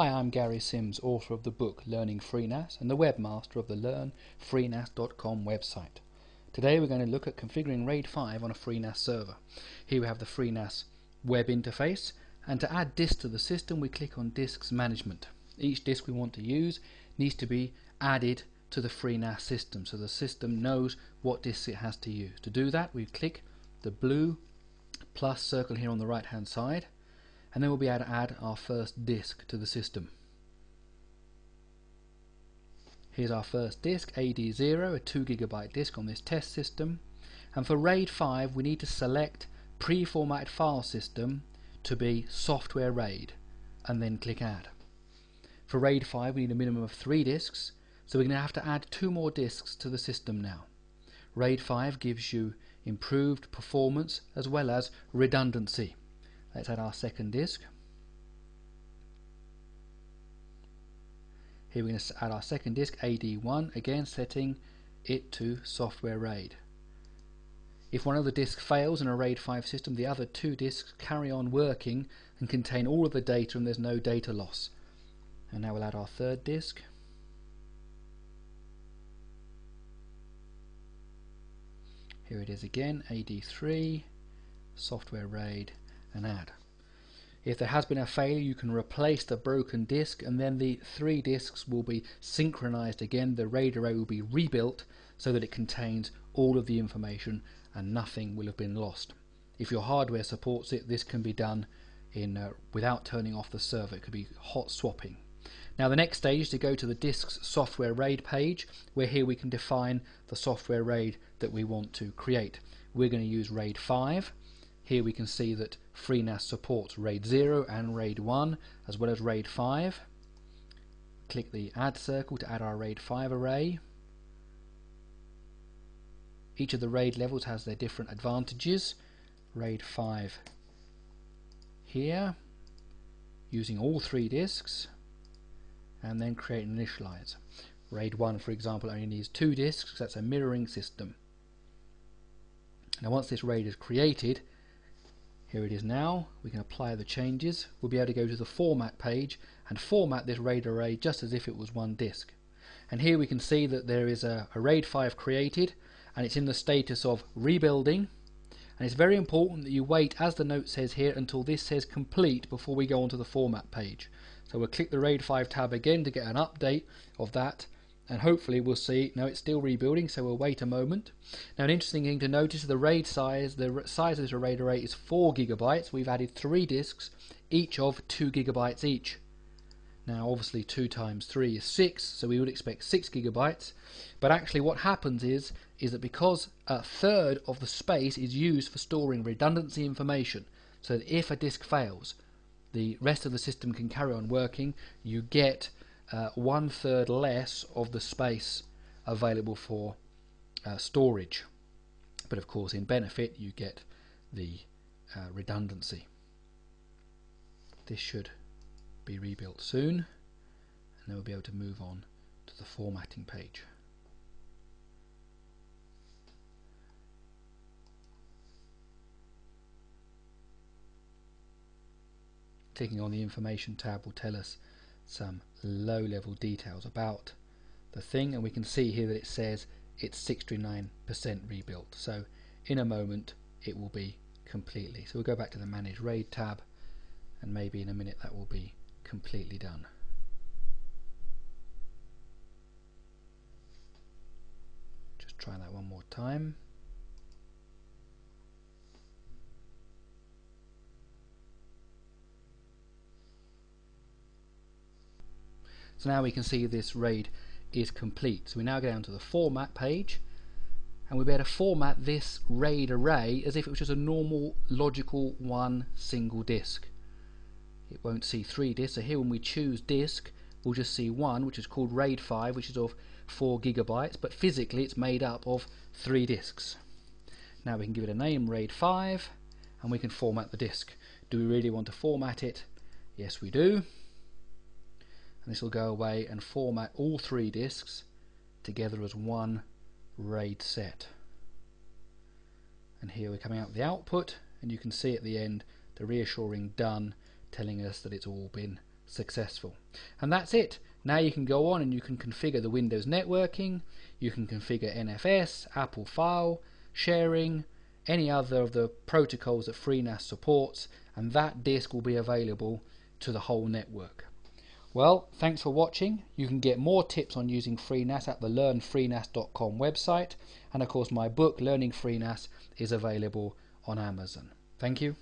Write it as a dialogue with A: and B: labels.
A: Hi, I'm Gary Sims, author of the book Learning FreeNAS and the webmaster of the learnfreenas.com website. Today we're going to look at configuring RAID 5 on a FreeNAS server. Here we have the FreeNAS web interface and to add disk to the system we click on Disks Management. Each disk we want to use needs to be added to the FreeNAS system so the system knows what disks it has to use. To do that we click the blue plus circle here on the right hand side and then we'll be able to add our first disk to the system. Here's our first disk, AD0, a 2GB disk on this test system. And for RAID 5 we need to select pre-formatted file system to be software RAID and then click add. For RAID 5 we need a minimum of three disks so we're going to have to add two more disks to the system now. RAID 5 gives you improved performance as well as redundancy. Let's add our second disk. Here we're going to add our second disk, AD1, again setting it to software RAID. If one of the disks fails in a RAID 5 system, the other two disks carry on working and contain all of the data and there's no data loss. And now we'll add our third disk. Here it is again, AD3, software RAID, If there has been a failure you can replace the broken disk and then the three disks will be synchronized again, the RAID array will be rebuilt so that it contains all of the information and nothing will have been lost. If your hardware supports it this can be done in uh, without turning off the server, it could be hot swapping. Now the next stage is to go to the disk's software RAID page where here we can define the software RAID that we want to create. We're going to use RAID 5. Here we can see that FreeNAS supports RAID 0 and RAID 1 as well as RAID 5. Click the add circle to add our RAID 5 array. Each of the RAID levels has their different advantages. RAID 5 here using all three disks and then create an initialize. RAID 1 for example only needs two disks that's a mirroring system. Now once this RAID is created here it is now. We can apply the changes. We'll be able to go to the format page and format this RAID array just as if it was one disk. And here we can see that there is a, a RAID 5 created and it's in the status of rebuilding. And it's very important that you wait as the note says here until this says complete before we go on to the format page. So we'll click the RAID 5 tab again to get an update of that and hopefully we'll see. Now it's still rebuilding so we'll wait a moment. Now an interesting thing to notice the RAID size the size of this RAID array is 4 gigabytes. We've added three disks each of 2 gigabytes each. Now obviously 2 times 3 is 6 so we would expect 6 gigabytes. But actually what happens is is that because a third of the space is used for storing redundancy information so that if a disk fails the rest of the system can carry on working, you get uh, one third less of the space available for uh, storage. But of course, in benefit, you get the uh, redundancy. This should be rebuilt soon, and then we'll be able to move on to the formatting page. clicking on the information tab will tell us some low level details about the thing and we can see here that it says it's 69% rebuilt. So in a moment it will be completely. So we'll go back to the manage RAID tab and maybe in a minute that will be completely done. Just try that one more time So now we can see this RAID is complete. So we now go down to the format page and we'll be able to format this RAID array as if it was just a normal logical one single disk. It won't see three disks, so here when we choose disk we'll just see one which is called RAID 5 which is of 4 gigabytes but physically it's made up of three disks. Now we can give it a name RAID 5 and we can format the disk. Do we really want to format it? Yes we do and this will go away and format all three disks together as one RAID set and here we're coming out with the output and you can see at the end the reassuring done telling us that it's all been successful. And that's it. Now you can go on and you can configure the Windows networking, you can configure NFS, Apple File, sharing, any other of the protocols that FreeNAS supports, and that disk will be available to the whole network. Well, thanks for watching. You can get more tips on using FreeNAS at the learnfreenas.com website, and of course, my book, Learning FreeNAS, is available on Amazon. Thank you.